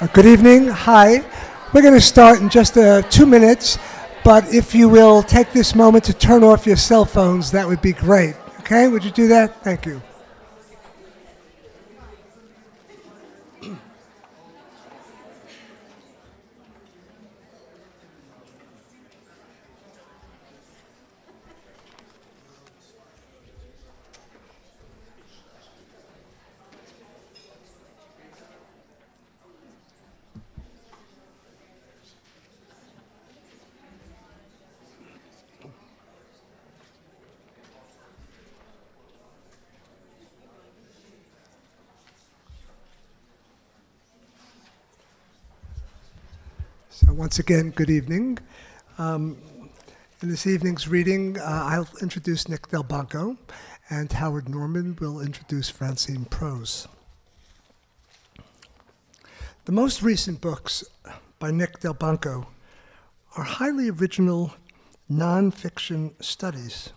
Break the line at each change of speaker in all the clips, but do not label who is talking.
Uh, good evening. Hi. We're going to start in just uh, two minutes, but if you will take this moment to turn off your cell phones, that would be great. Okay? Would you do that? Thank you. Once again, good evening. Um, in this evening's reading, uh, I'll introduce Nick Delbanco, and Howard Norman will introduce Francine Prose. The most recent books by Nick Delbanco are highly original nonfiction studies,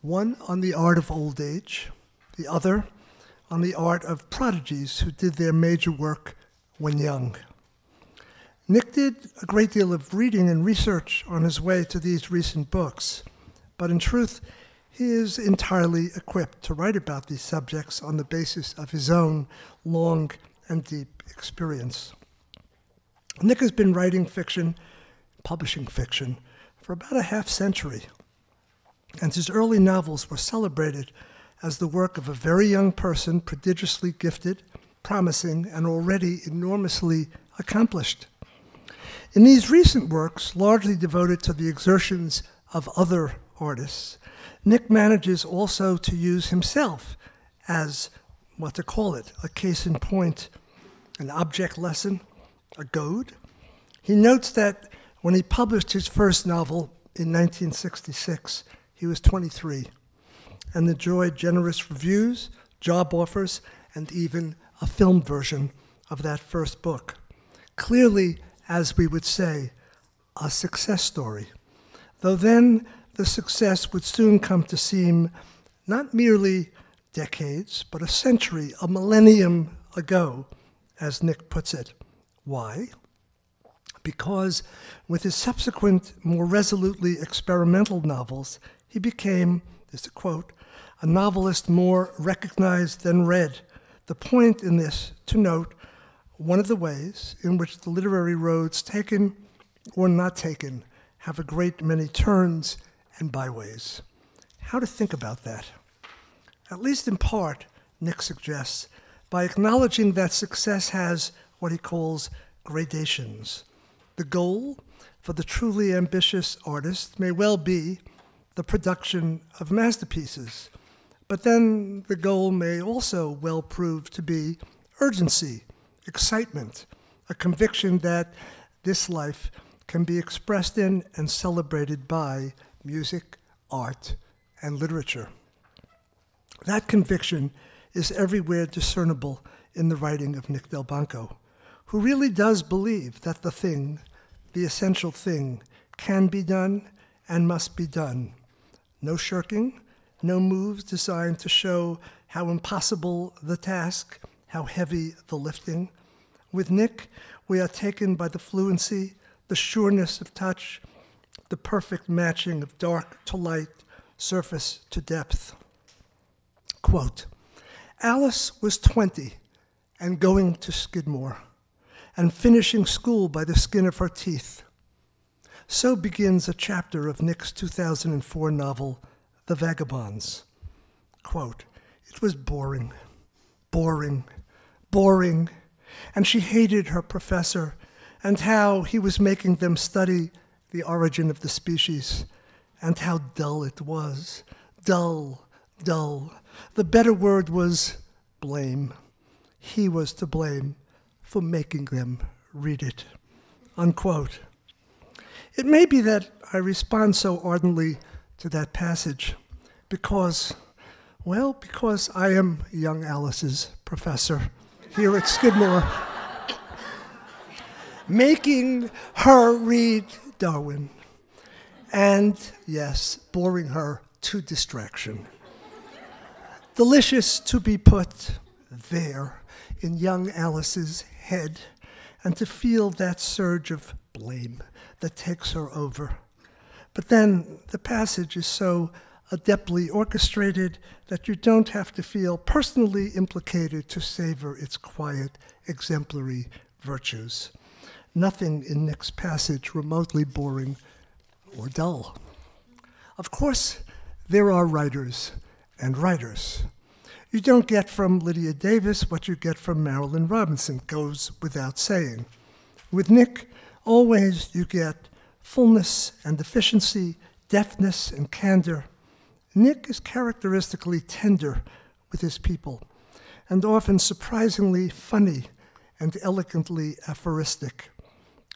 one on the art of old age, the other on the art of prodigies who did their major work when young. Nick did a great deal of reading and research on his way to these recent books, but in truth, he is entirely equipped to write about these subjects on the basis of his own long and deep experience. Nick has been writing fiction, publishing fiction, for about a half century, and his early novels were celebrated as the work of a very young person, prodigiously gifted, promising, and already enormously accomplished. In these recent works, largely devoted to the exertions of other artists, Nick manages also to use himself as what to call it a case in point, an object lesson, a goad. He notes that when he published his first novel in 1966, he was 23 and enjoyed generous reviews, job offers, and even a film version of that first book. Clearly, as we would say, a success story. Though then the success would soon come to seem not merely decades, but a century, a millennium ago, as Nick puts it. Why? Because with his subsequent, more resolutely experimental novels, he became, this is a quote, a novelist more recognized than read. The point in this to note one of the ways in which the literary roads taken or not taken have a great many turns and byways. How to think about that? At least in part, Nick suggests, by acknowledging that success has what he calls gradations. The goal for the truly ambitious artist may well be the production of masterpieces, but then the goal may also well prove to be urgency excitement, a conviction that this life can be expressed in and celebrated by music, art, and literature. That conviction is everywhere discernible in the writing of Nick Delbanco, who really does believe that the thing, the essential thing, can be done and must be done. No shirking, no moves designed to show how impossible the task, how heavy the lifting. With Nick, we are taken by the fluency, the sureness of touch, the perfect matching of dark to light, surface to depth. Quote Alice was 20 and going to Skidmore and finishing school by the skin of her teeth. So begins a chapter of Nick's 2004 novel, The Vagabonds. Quote, it was boring, boring, boring, and she hated her professor and how he was making them study the origin of the species and how dull it was. Dull, dull. The better word was blame. He was to blame for making them read it. Unquote. It may be that I respond so ardently to that passage because, well, because I am young Alice's professor here at Skidmore, making her read Darwin, and yes, boring her to distraction. Delicious to be put there in young Alice's head and to feel that surge of blame that takes her over. But then the passage is so adeptly orchestrated that you don't have to feel personally implicated to savor its quiet, exemplary virtues. Nothing in Nick's passage remotely boring or dull. Of course, there are writers and writers. You don't get from Lydia Davis what you get from Marilynne Robinson, goes without saying. With Nick, always you get fullness and efficiency, deftness and candor. Nick is characteristically tender with his people, and often surprisingly funny and elegantly aphoristic.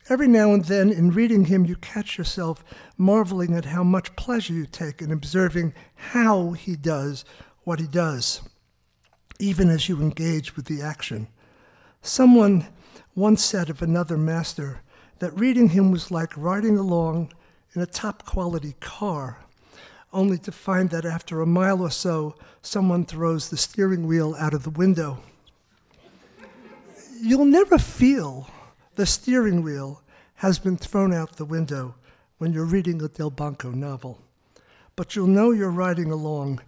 Every now and then, in reading him, you catch yourself marveling at how much pleasure you take in observing how he does what he does, even as you engage with the action. Someone once said of another master that reading him was like riding along in a top quality car, only to find that after a mile or so, someone throws the steering wheel out of the window. You'll never feel the steering wheel has been thrown out the window when you're reading a Delbanco novel, but you'll know you're riding along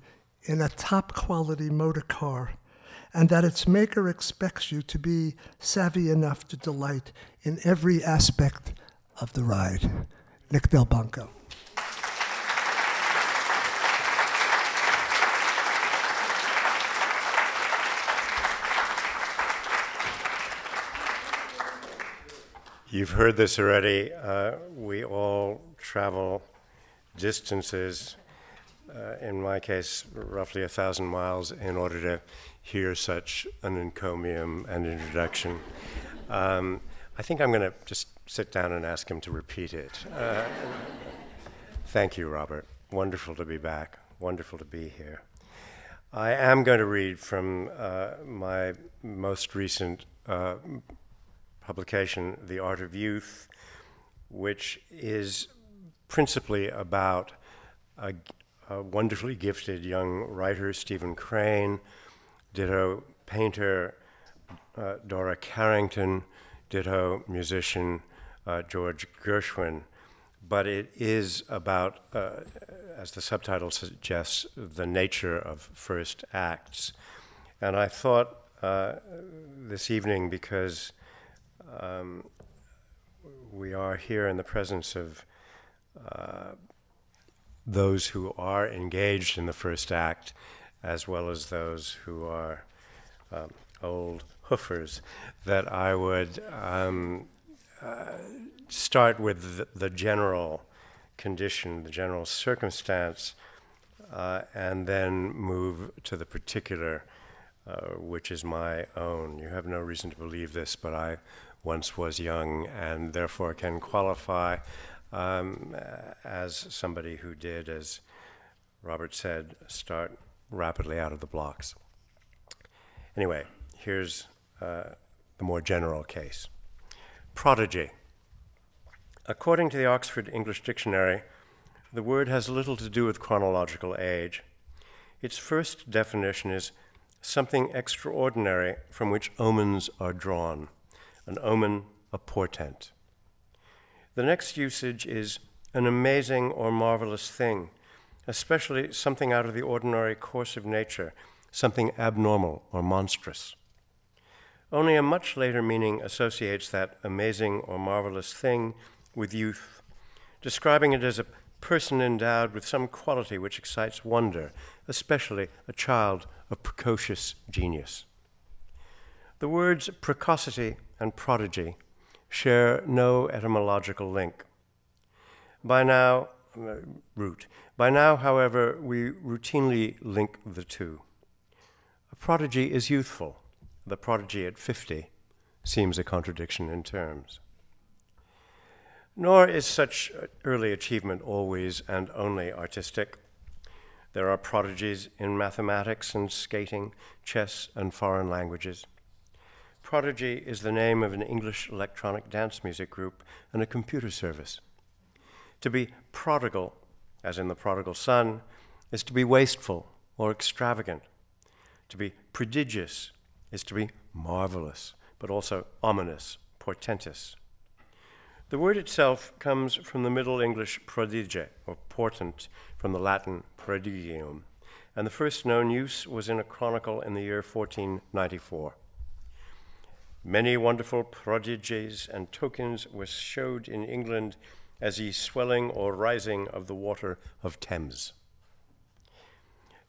in a top quality motor car and that its maker expects you to be savvy enough to delight in every aspect of the ride. Nick Delbanco.
You've heard this already. Uh, we all travel distances, uh, in my case, roughly a thousand miles, in order to hear such an encomium and introduction. Um, I think I'm going to just sit down and ask him to repeat it. Uh, thank you, Robert. Wonderful to be back. Wonderful to be here. I am going to read from uh, my most recent uh, publication, The Art of Youth, which is principally about a, a wonderfully gifted young writer, Stephen Crane, ditto painter uh, Dora Carrington, ditto musician uh, George Gershwin. But it is about, uh, as the subtitle suggests, the nature of first acts. And I thought uh, this evening, because um, we are here in the presence of uh, those who are engaged in the first act, as well as those who are um, old hoofers, that I would um, uh, start with the, the, general condition, the general circumstance, uh, and then move to the particular, uh, which is my own. You have no reason to believe this, but I once was young and therefore can qualify um, as somebody who did, as Robert said, start rapidly out of the blocks. Anyway, here's uh, the more general case prodigy. According to the Oxford English Dictionary, the word has little to do with chronological age. Its first definition is something extraordinary from which omens are drawn an omen, a portent. The next usage is an amazing or marvelous thing, especially something out of the ordinary course of nature, something abnormal or monstrous. Only a much later meaning associates that amazing or marvelous thing with youth, describing it as a person endowed with some quality which excites wonder, especially a child of precocious genius. The words precocity and prodigy share no etymological link. By now, uh, root. By now, however, we routinely link the two. A prodigy is youthful. The prodigy at 50 seems a contradiction in terms. Nor is such early achievement always and only artistic. There are prodigies in mathematics and skating, chess, and foreign languages. Prodigy is the name of an English electronic dance music group and a computer service. To be prodigal, as in the prodigal son, is to be wasteful or extravagant. To be prodigious is to be marvelous, but also ominous, portentous. The word itself comes from the Middle English prodige, or portent, from the Latin prodigium, and the first known use was in a chronicle in the year 1494. Many wonderful prodigies and tokens were showed in England as ye swelling or rising of the water of Thames.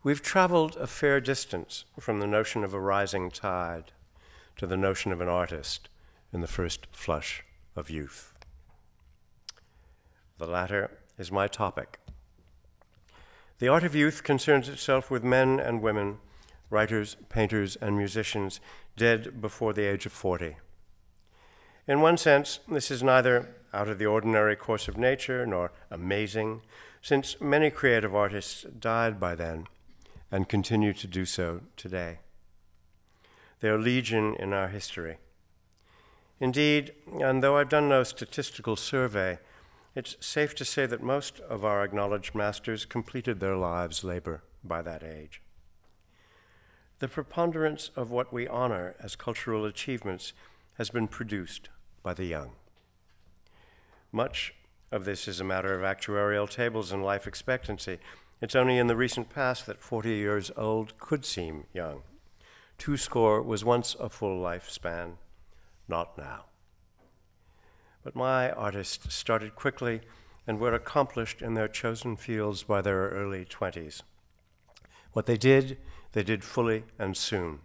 We've traveled a fair distance from the notion of a rising tide to the notion of an artist in the first flush of youth. The latter is my topic. The art of youth concerns itself with men and women, writers, painters, and musicians dead before the age of 40. In one sense, this is neither out of the ordinary course of nature nor amazing, since many creative artists died by then and continue to do so today. They are legion in our history. Indeed, and though I've done no statistical survey, it's safe to say that most of our acknowledged masters completed their lives' labor by that age. The preponderance of what we honor as cultural achievements has been produced by the young. Much of this is a matter of actuarial tables and life expectancy. It's only in the recent past that 40 years old could seem young. Two score was once a full lifespan, not now. But my artists started quickly and were accomplished in their chosen fields by their early 20s. What they did, they did fully and soon.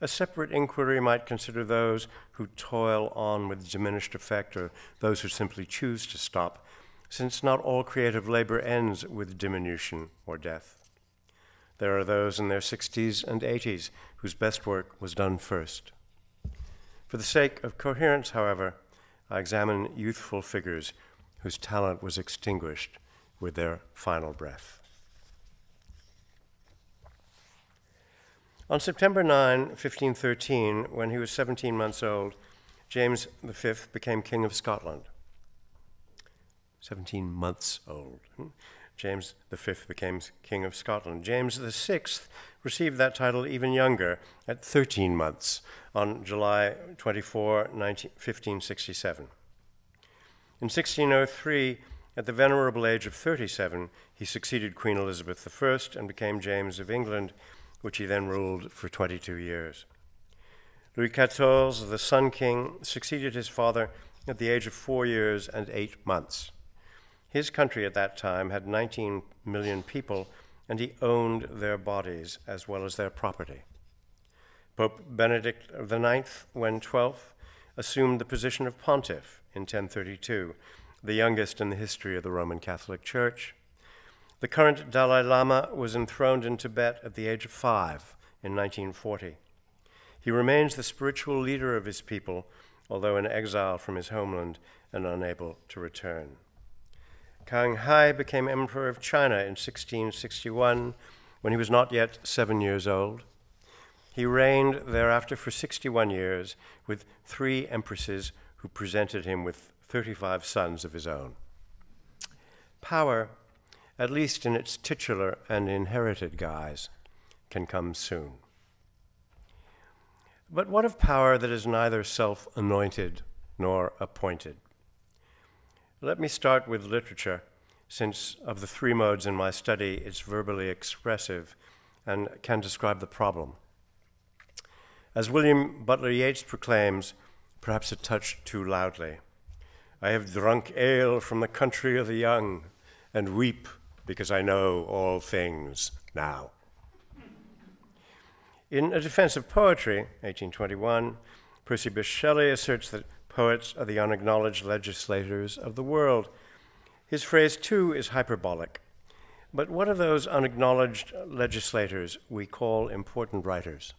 A separate inquiry might consider those who toil on with diminished effect or those who simply choose to stop, since not all creative labor ends with diminution or death. There are those in their 60s and 80s whose best work was done first. For the sake of coherence, however, I examine youthful figures whose talent was extinguished with their final breath. On September 9, 1513, when he was 17 months old, James V became King of Scotland. 17 months old. Hmm? James V became King of Scotland. James VI received that title even younger, at 13 months, on July 24, 19, 1567. In 1603, at the venerable age of 37, he succeeded Queen Elizabeth I and became James of England, which he then ruled for 22 years. Louis XIV, the Sun King, succeeded his father at the age of four years and eight months. His country at that time had 19 million people, and he owned their bodies as well as their property. Pope Benedict IX, when 12th, assumed the position of pontiff in 1032, the youngest in the history of the Roman Catholic Church. The current Dalai Lama was enthroned in Tibet at the age of five in 1940. He remains the spiritual leader of his people, although in exile from his homeland and unable to return. Kang Hai became emperor of China in 1661 when he was not yet seven years old. He reigned thereafter for 61 years with three empresses who presented him with 35 sons of his own. Power, at least in its titular and inherited guise, can come soon. But what of power that is neither self anointed nor appointed? Let me start with literature, since of the three modes in my study, it's verbally expressive and can describe the problem. As William Butler Yeats proclaims, perhaps a touch too loudly, I have drunk ale from the country of the young and weep because I know all things now. In A Defense of Poetry, 1821, Percy Bysshe Shelley asserts that Poets are the unacknowledged legislators of the world. His phrase, too, is hyperbolic. But what of those unacknowledged legislators we call important writers?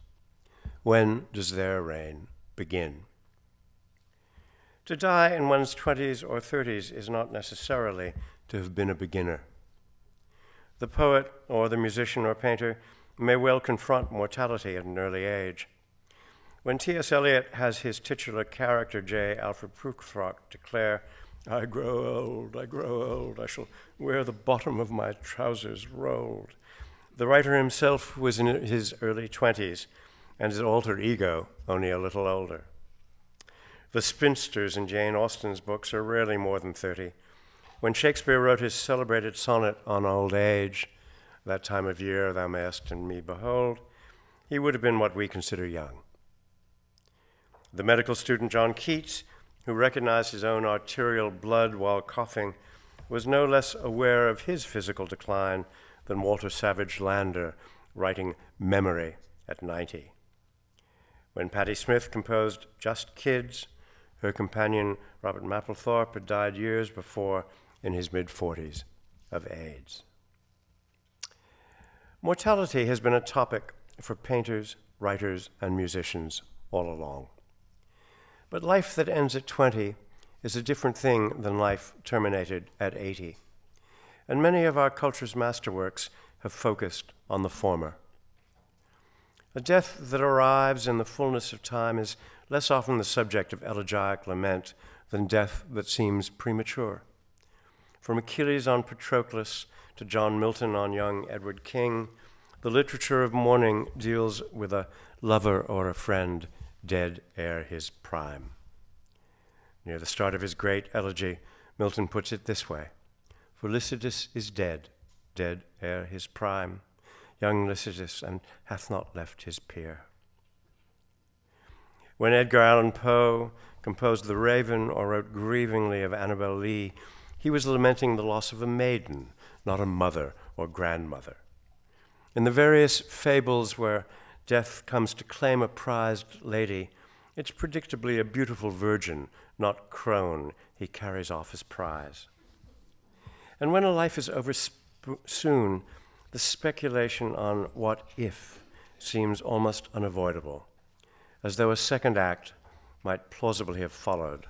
When does their reign begin? To die in one's 20s or 30s is not necessarily to have been a beginner. The poet or the musician or painter may well confront mortality at an early age. When T.S. Eliot has his titular character, J. Alfred Prufrock, declare, I grow old, I grow old, I shall wear the bottom of my trousers rolled. The writer himself was in his early 20s, and his alter ego only a little older. The spinsters in Jane Austen's books are rarely more than 30. When Shakespeare wrote his celebrated sonnet on old age, that time of year thou mayest in me behold, he would have been what we consider young. The medical student John Keats, who recognized his own arterial blood while coughing, was no less aware of his physical decline than Walter Savage Landor, writing Memory at 90. When Patti Smith composed Just Kids, her companion Robert Mapplethorpe had died years before in his mid 40s of AIDS. Mortality has been a topic for painters, writers, and musicians all along. But life that ends at 20 is a different thing than life terminated at 80. And many of our culture's masterworks have focused on the former. A death that arrives in the fullness of time is less often the subject of elegiac lament than death that seems premature. From Achilles on Patroclus to John Milton on young Edward King, the literature of mourning deals with a lover or a friend dead ere his prime. Near the start of his great elegy, Milton puts it this way For Lycidas is dead, dead ere his prime, young Lycidas, and hath not left his peer. When Edgar Allan Poe composed The Raven or wrote grievingly of Annabel Lee, he was lamenting the loss of a maiden, not a mother or grandmother. In the various fables where death comes to claim a prized lady, it's predictably a beautiful virgin, not crone, he carries off his prize. And when a life is over soon, the speculation on what if seems almost unavoidable, as though a second act might plausibly have followed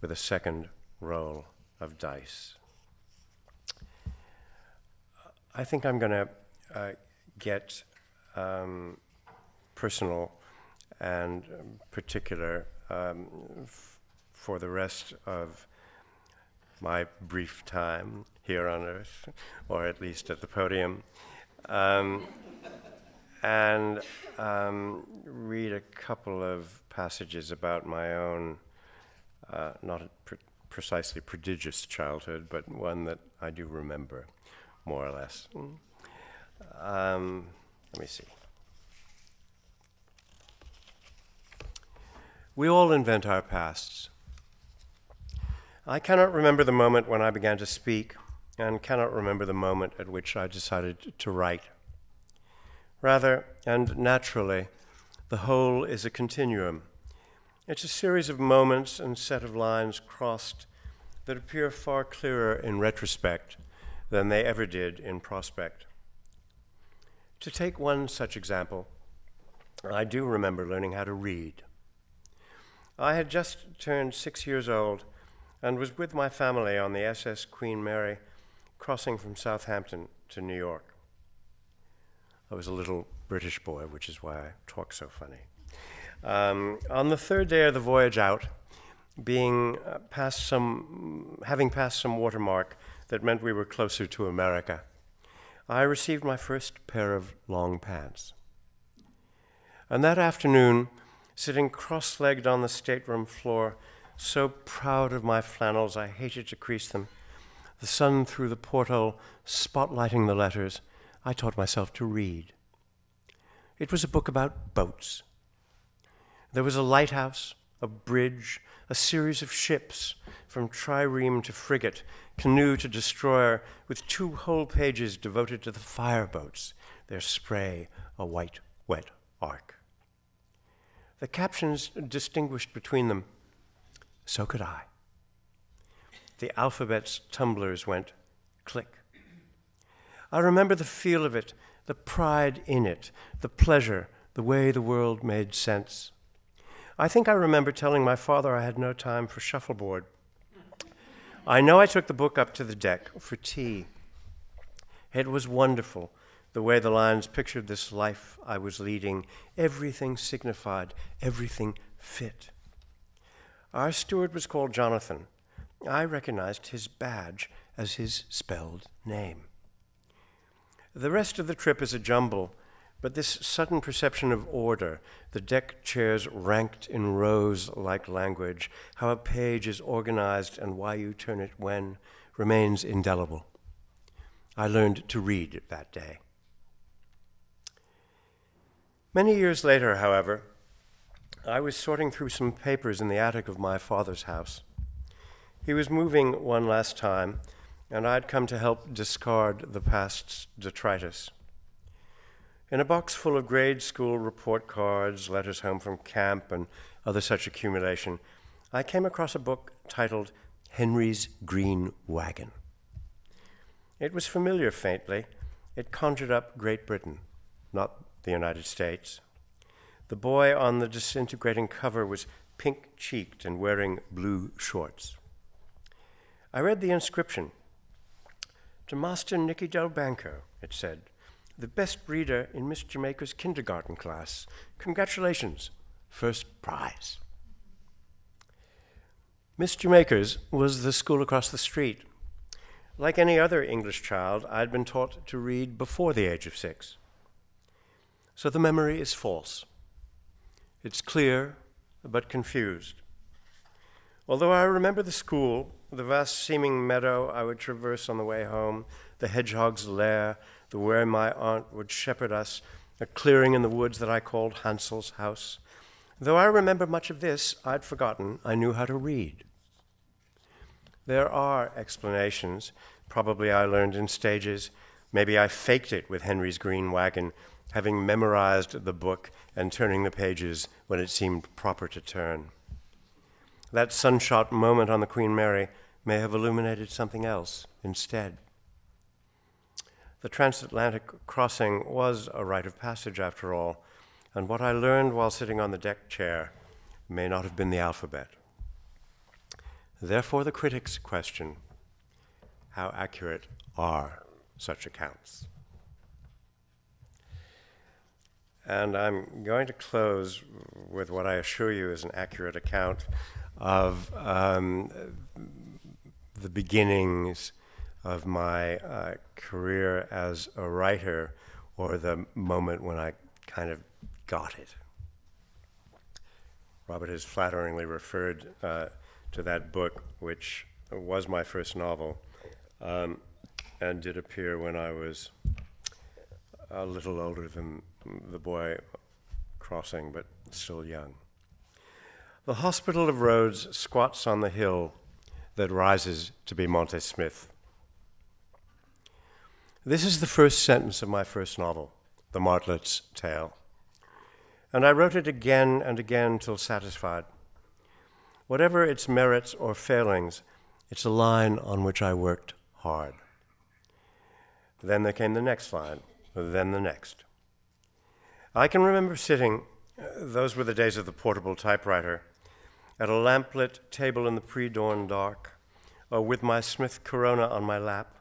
with a second roll of dice. I think I'm going to uh, get um, personal and particular um, for the rest of my brief time here on earth, or at least at the podium, um, and um, read a couple of passages about my own, uh, not precisely prodigious childhood, but one that I do remember, more or less. Um, let me see. We all invent our pasts. I cannot remember the moment when I began to speak, and cannot remember the moment at which I decided to write. Rather, and naturally, the whole is a continuum. It's a series of moments and set of lines crossed that appear far clearer in retrospect than they ever did in prospect. To take one such example, I do remember learning how to read. I had just turned six years old and was with my family on the SS Queen Mary, crossing from Southampton to New York. I was a little British boy, which is why I talk so funny. Um, on the third day of the voyage out, being uh, past some, having passed some watermark that meant we were closer to America, I received my first pair of long pants. And that afternoon, sitting cross legged on the stateroom floor, so proud of my flannels I hated to crease them, the sun through the porthole spotlighting the letters, I taught myself to read. It was a book about boats. There was a lighthouse, a bridge, a series of ships, from trireme to frigate, canoe to destroyer, with two whole pages devoted to the fireboats, their spray a white, wet arc. The captions distinguished between them. So could I. The alphabet's tumblers went click. I remember the feel of it, the pride in it, the pleasure, the way the world made sense. I think I remember telling my father I had no time for shuffleboard. I know I took the book up to the deck for tea. It was wonderful the way the lines pictured this life I was leading. Everything signified, everything fit. Our steward was called Jonathan. I recognized his badge as his spelled name. The rest of the trip is a jumble, But this sudden perception of order, the deck chairs ranked in rows like language, how a page is organized and why you turn it when, remains indelible. I learned to read that day. Many years later, however, I was sorting through some papers in the attic of my father's house. He was moving one last time, and I'd come to help discard the past's detritus. In a box full of grade school report cards, letters home from camp, and other such accumulation, I came across a book titled Henry's Green Wagon. It was familiar faintly. It conjured up Great Britain, not the United States. The boy on the disintegrating cover was pink cheeked and wearing blue shorts. I read the inscription. To Master Nicky Delbanco, it said, the best reader in Miss Jamaica's kindergarten class. Congratulations, first prize. Miss Jamaica's was the school across the street. Like any other English child, I'd been taught to read before the age of six. So the memory is false. It's clear, but confused. Although I remember the school, the vast seeming meadow I would traverse on the way home, the hedgehog's lair, the where my aunt would shepherd us, a clearing in the woods that I called Hansel's house. Though I remember much of this, I'd forgotten I knew how to read. There are explanations. Probably I learned in stages. Maybe I faked it with Henry's Green Wagon, having memorized the book and turning the pages when it seemed proper to turn. That sunshot moment on the Queen Mary may have illuminated something else instead. The transatlantic crossing was a rite of passage, after all, and what I learned while sitting on the deck chair may not have been the alphabet. Therefore, the critics question how accurate are such accounts? And I'm going to close with what I assure you is an accurate account of um, the beginnings of my uh, career as a writer or the moment when I kind of got it. Robert has flatteringly referred uh, to that book, which was my first novel um, and did appear when I was a little older than the boy crossing, but still young. The Hospital of Rhodes squats on the hill that rises to be Monte Smith. This is the first sentence of my first novel, The Martlet's Tale. And I wrote it again and again till satisfied. Whatever its merits or failings, it's a line on which I worked hard. Then there came the next line, then the next. I can remember sitting, uh, those were the days of the portable typewriter, at a lamplit table in the pre dawn dark, or with my Smith Corona on my lap,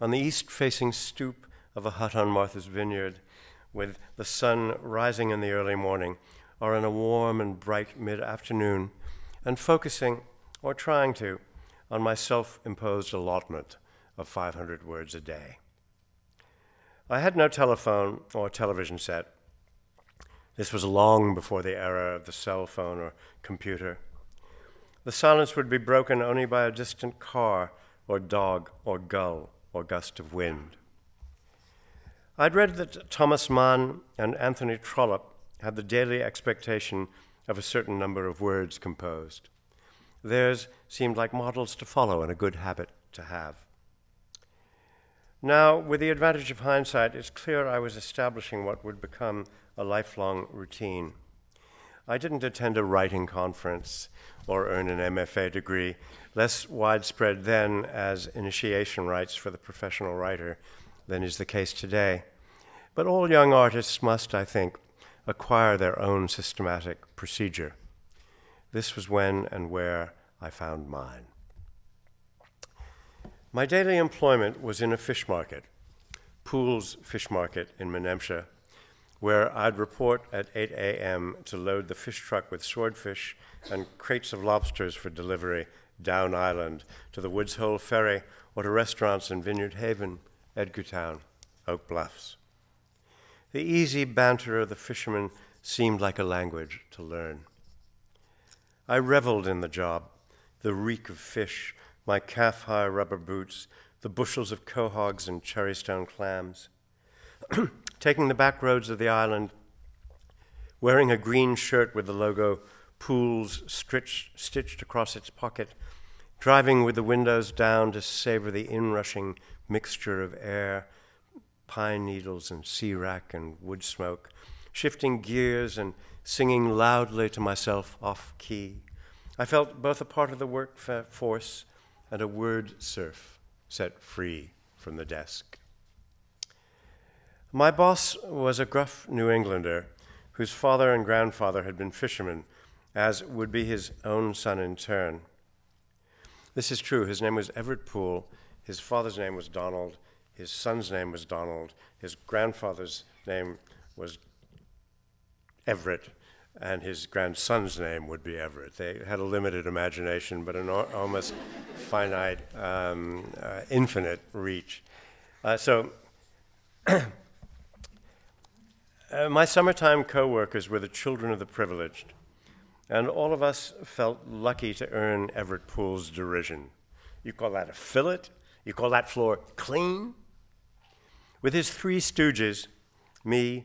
on the east facing stoop of a hut on Martha's Vineyard, with the sun rising in the early morning, or in a warm and bright mid afternoon, and focusing, or trying to, on my self imposed allotment of 500 words a day. I had no telephone or television set. This was long before the era of the cell phone or computer. The silence would be broken only by a distant car or dog or gull or gust of wind. I'd read that Thomas Mann and Anthony Trollope had the daily expectation of a certain number of words composed. Theirs seemed like models to follow and a good habit to have. Now, with the advantage of hindsight, it's clear I was establishing what would become a lifelong routine. I didn't attend a writing conference or earn an MFA degree, less widespread then as initiation rites for the professional writer than is the case today. But all young artists must, I think, acquire their own systematic procedure. This was when and where I found mine. My daily employment was in a fish market, Poole's Fish Market in Menemsha, where I'd report at 8 a.m. to load the fish truck with swordfish and crates of lobsters for delivery down island to the Woods Hole Ferry or to restaurants in Vineyard Haven, Edgartown, Oak Bluffs. The easy banter of the fishermen seemed like a language to learn. I reveled in the job, the reek of fish, my calf high rubber boots, the bushels of quahogs and cherrystone clams. Taking the back roads of the island, wearing a green shirt with the logo Poole's stitched, stitched across its pocket, driving with the windows down to savor the inrushing mixture of air, pine needles and sea wrack and wood smoke, shifting gears and singing loudly to myself off key. I felt both a part of the workforce and a word serf set free from the desk. My boss was a gruff New Englander whose father and grandfather had been fishermen, as would be his own son in turn. This is true. His name was Everett Poole. His father's name was Donald. His son's name was Donald. His grandfather's name was Everett and his grandson's name would be Everett. They had a limited imagination, but an almost finite, um, uh, infinite reach. Uh, so, uh, my summertime co-workers were the children of the privileged, and all of us felt lucky to earn Everett Poole's derision. You call that a fillet? You call that floor clean? With his three stooges, me,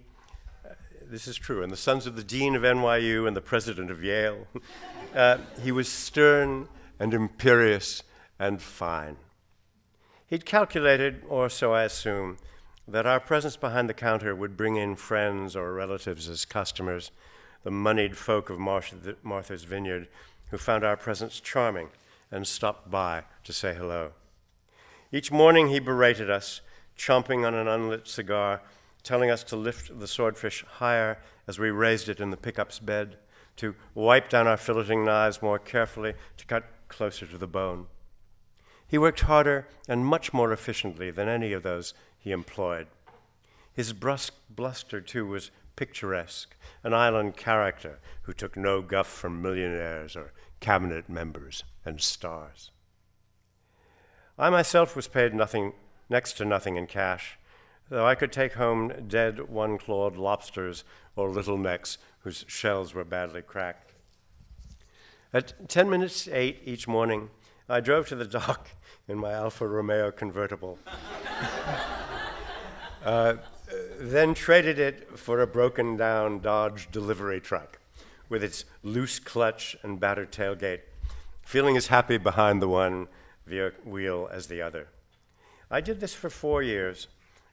this is true, and the sons of the dean of NYU and the president of Yale. Uh, he was stern and imperious and fine. He'd calculated, or so I assume, that our presence behind the counter would bring in friends or relatives as customers, the moneyed folk of Martha's Vineyard, who found our presence charming and stopped by to say hello. Each morning he berated us, chomping on an unlit cigar telling us to lift the swordfish higher as we raised it in the pickup's bed, to wipe down our filleting knives more carefully, to cut closer to the bone. He worked harder and much more efficiently than any of those he employed. His brusque bluster, too, was picturesque, an island character who took no guff from millionaires or cabinet members and stars. I myself was paid nothing, next to nothing in cash, though I could take home dead one clawed lobsters or little necks whose shells were badly cracked. At 10 minutes 8 each morning, I drove to the dock in my Alfa Romeo convertible. uh, then traded it for a broken down Dodge delivery truck with its loose clutch and battered tailgate, feeling as happy behind the one wheel as the other. I did this for four years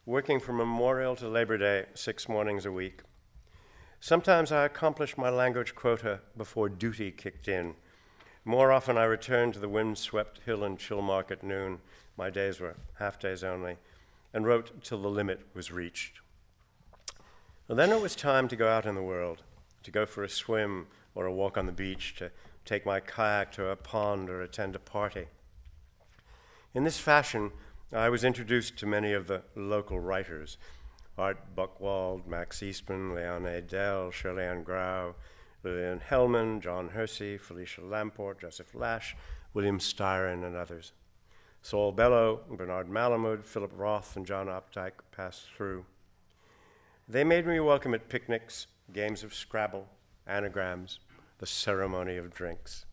working from Memorial to Labor Day six mornings a week. Sometimes I accomplished my language quota before duty kicked in. More often, I returned to the wind-swept hill and Chilmark at noon. My days were half days only, and wrote till the limit was reached. And then it was time to go out in the world, to go for a swim or a walk on the beach, to take my kayak to a pond or attend a party. In this fashion, I was introduced to many of the local writers Art Buchwald, Max Eastman, Leon Edel, Shirley Grau, Lillian Hellman, John Hersey, Felicia Lamport, Joseph Lash, William Styron, and others. Saul Bellow, Bernard Malamud, Philip Roth, and John Updike passed through. They made me welcome at picnics, games of Scrabble, anagrams, the ceremony of drinks.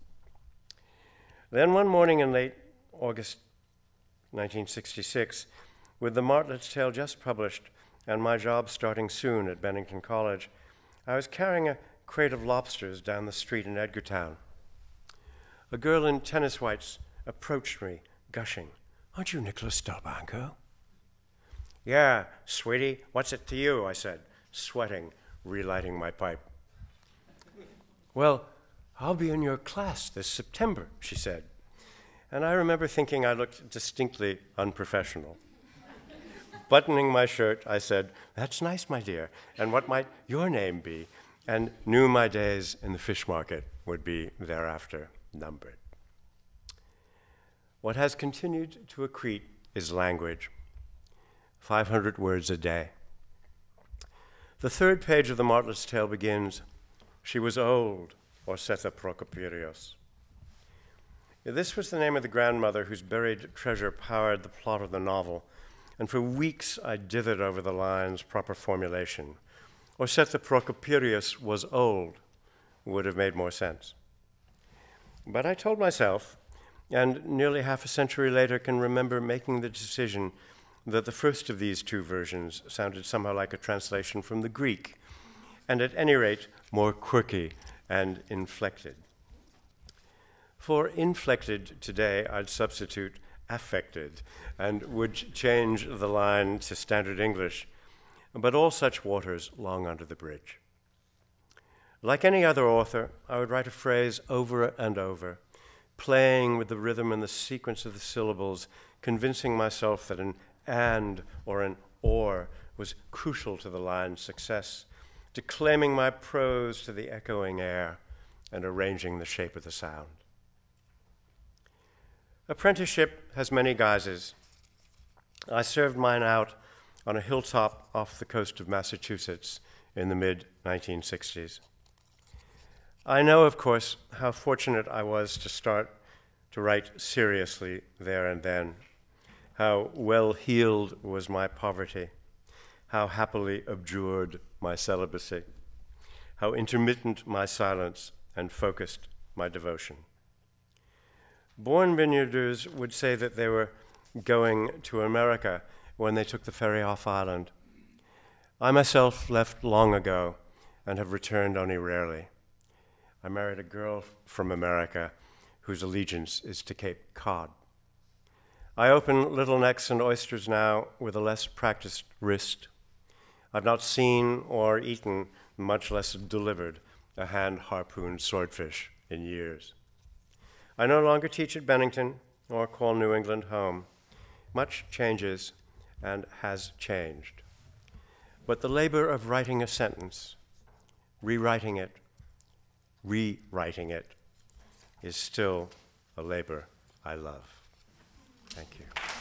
Then one morning in late August 1966, with The Martlet's Tale just published and my job starting soon at Bennington College, I was carrying a crate of lobsters down the street in Edgartown. A girl in tennis whites approached me, gushing, Aren't you Nicholas Delbanco? Yeah, sweetie, what's it to you? I said, sweating, relighting my pipe. Well, I'll be in your class this September, she said. And I remember thinking I looked distinctly unprofessional. Buttoning my shirt, I said, That's nice, my dear. And what might your name be? And knew my days in the fish market would be thereafter numbered. What has continued to accrete is language 500 words a day. The third page of the Martlet's Tale begins She was old, Orsetha Prokopirios. This was the name of the grandmother whose buried treasure powered the plot of the novel, and for weeks I dithered over the line's proper formulation. Or said that Procopierius was old would have made more sense. But I told myself, and nearly half a century later can remember making the decision that the first of these two versions sounded somehow like a translation from the Greek, and at any rate more quirky and inflected. For inflected today, I'd substitute affected and would change the line to standard English, but all such waters long under the bridge. Like any other author, I would write a phrase over and over, playing with the rhythm and the sequence of the syllables, convincing myself that an and or an or was crucial to the line's success, declaiming my prose to the echoing air and arranging the shape of the sound. Apprenticeship has many guises. I served mine out on a hilltop off the coast of Massachusetts in the mid 1960s. I know, of course, how fortunate I was to start to write seriously there and then, how well heeled was my poverty, how happily abjured my celibacy, how intermittent my silence and focused my devotion. Born vineyarders would say that they were going to America when they took the ferry off island. I myself left long ago and have returned only rarely. I married a girl from America whose allegiance is to Cape Cod. I open little necks and oysters now with a less practiced wrist. I've not seen or eaten, much less delivered, a hand harpooned swordfish in years. I no longer teach at Bennington or call New England home. Much changes and has changed. But the labor of writing a sentence, rewriting it, rewriting it, is still a labor I love. Thank you.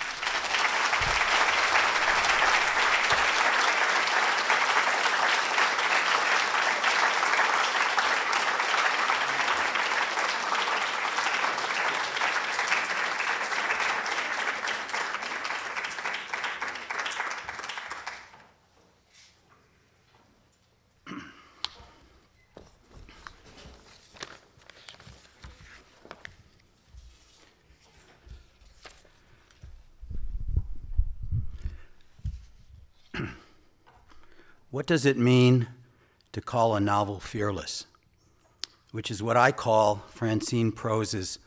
What does it mean to call a novel fearless? Which is what I call Francine Prose's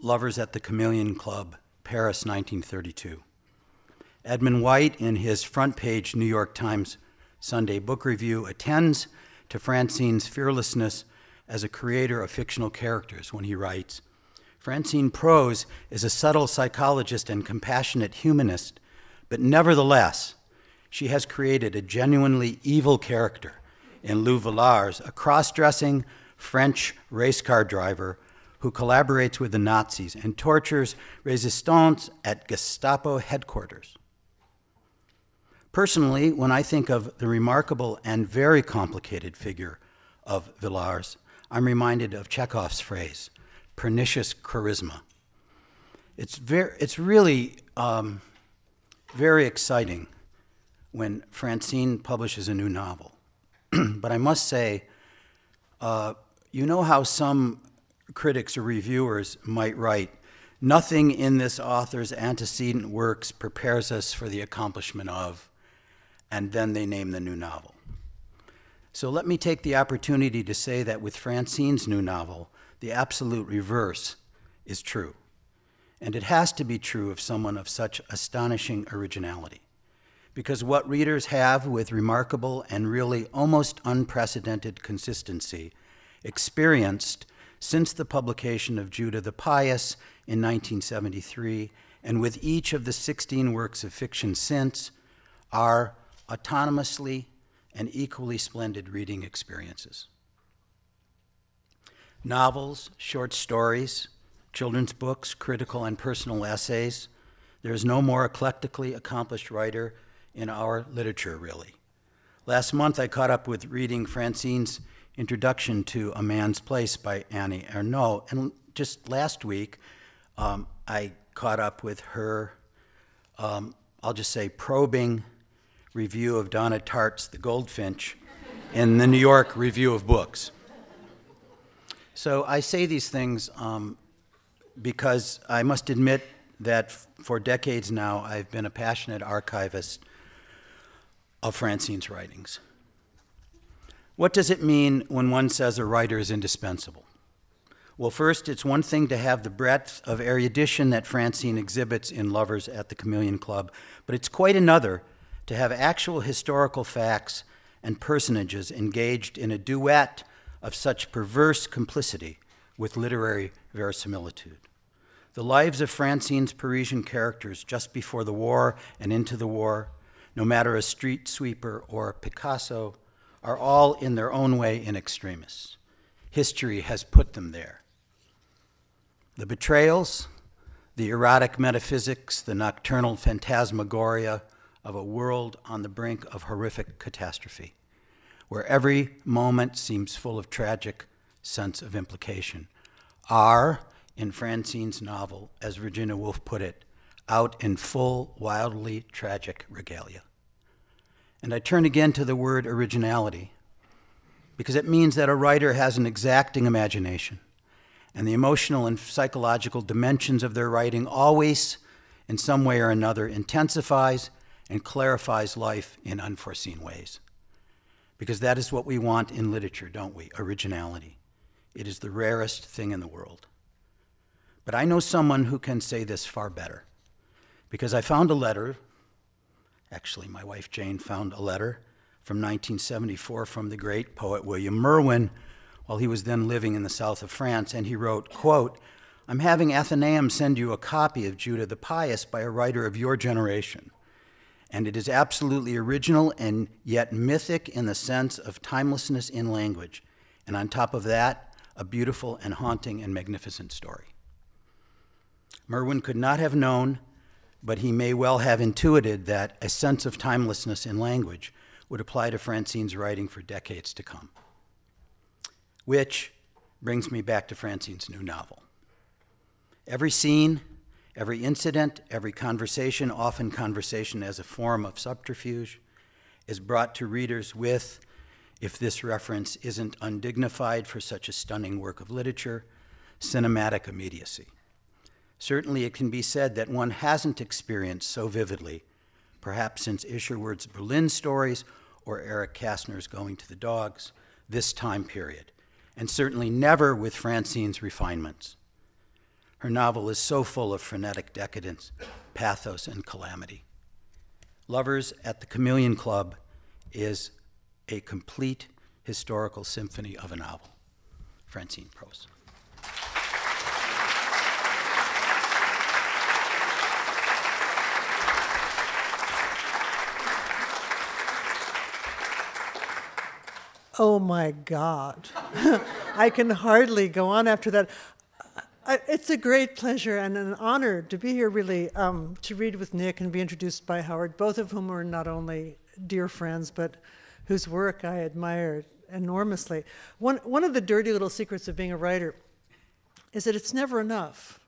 Lovers at the Chameleon Club, Paris, 1932. Edmund White, in his front page New York Times Sunday Book Review, attends to Francine's fearlessness as a creator of fictional characters when he writes Francine Prose is a subtle psychologist and compassionate humanist, but nevertheless, she has created a genuinely evil character in Lou Villars, a cross dressing French race car driver who collaborates with the Nazis and tortures resistance at Gestapo headquarters. Personally, when I think of the remarkable and very complicated figure of Villars, I'm reminded of Chekhov's phrase, pernicious charisma. It's, very, it's really um, very exciting when Francine publishes a new novel. but I must say, uh, you know how some critics or reviewers might write, nothing in this author's antecedent works prepares us for the accomplishment of, and then they name the new novel. So let me take the opportunity to say that with Francine's new novel, the absolute reverse is true. And it has to be true of someone of such astonishing originality because what readers have with remarkable and really almost unprecedented consistency experienced since the publication of Judah the Pious in 1973, and with each of the 16 works of fiction since, are autonomously and equally splendid reading experiences. Novels, short stories, children's books, critical and personal essays. There is no more eclectically accomplished writer in our literature, really. Last month, I caught up with reading Francine's introduction to A Man's Place by Annie Ernaux, and just last week, um, I caught up with her um, I'll just say, probing review of Donna Tartt's The Goldfinch in the New York Review of Books. So I say these things um, because I must admit that for decades now I've been a passionate archivist of Francine's writings. What does it mean when one says a writer is indispensable? Well, first, it's one thing to have the breadth of erudition that Francine exhibits in Lovers at the Chameleon Club, but it's quite another to have actual historical facts and personages engaged in a duet of such perverse complicity with literary verisimilitude. The lives of Francine's Parisian characters just before the war and into the war, no matter a street sweeper or Picasso, are all in their own way in extremis. History has put them there. The betrayals, the erotic metaphysics, the nocturnal phantasmagoria of a world on the brink of horrific catastrophe, where every moment seems full of tragic sense of implication, are, in Francine's novel, as Virginia Woolf put it, out in full, wildly tragic regalia. And I turn again to the word originality, because it means that a writer has an exacting imagination and the emotional and psychological dimensions of their writing always, in some way or another, intensifies and clarifies life in unforeseen ways. Because that is what we want in literature, don't we? Originality. It is the rarest thing in the world. But I know someone who can say this far better. Because I found a letter, actually, my wife Jane found a letter from 1974 from the great poet William Merwin, while he was then living in the south of France, and he wrote, quote, I'm having Atheneum send you a copy of Judah the Pious by a writer of your generation. And it is absolutely original and yet mythic in the sense of timelessness in language. And on top of that, a beautiful and haunting and magnificent story. Merwin could not have known, but he may well have intuited that a sense of timelessness in language would apply to Francine's writing for decades to come. Which brings me back to Francine's new novel. Every scene, every incident, every conversation, often conversation as a form of subterfuge, is brought to readers with, if this reference isn't undignified for such a stunning work of literature, cinematic immediacy. Certainly, it can be said that one hasn't experienced so vividly, perhaps since Isherwood's Berlin stories or Eric Kastner's Going to the Dogs, this time period and certainly never with Francine's refinements. Her novel is so full of frenetic decadence, pathos, and calamity. Lovers at the Chameleon Club is a complete historical symphony of a novel. Francine Prose.
Oh my God. I can hardly go on after that. it's a great pleasure and an honor to be here, really, um, to read with Nick and be introduced by Howard, both of whom are not only dear friends, but whose work I admire enormously. One, one of the dirty little secrets of being a writer is that it's never enough.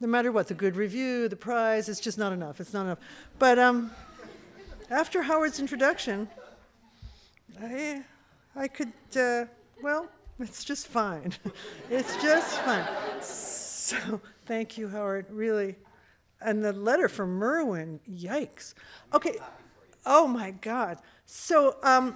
No matter what, the good review, the prize, it's just not enough. It's not enough. But um, after Howard's introduction, I, I could, uh, well, it's just fine. it's just fine. So, thank you, Howard, really. And the letter from Merwin, yikes. Okay, oh my God. So, um,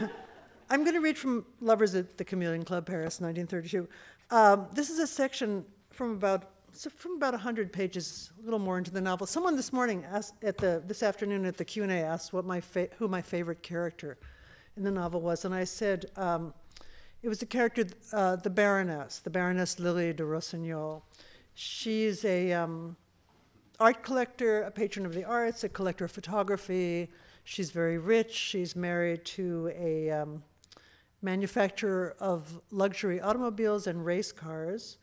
I'm going to read from Lovers at the Chameleon Club, Paris, 1932. Um, this is a section from about so from about 100 pages, a little more into the novel. Someone this morning asked at the this afternoon at the Q and A asked what my who my favorite character in the novel was, and I said um, it was the character, uh, the Baroness, the Baroness Lily de Rossignol. She's a um, art collector, a patron of the arts, a collector of photography. She's very rich. She's married to a um, manufacturer of luxury automobiles and race cars.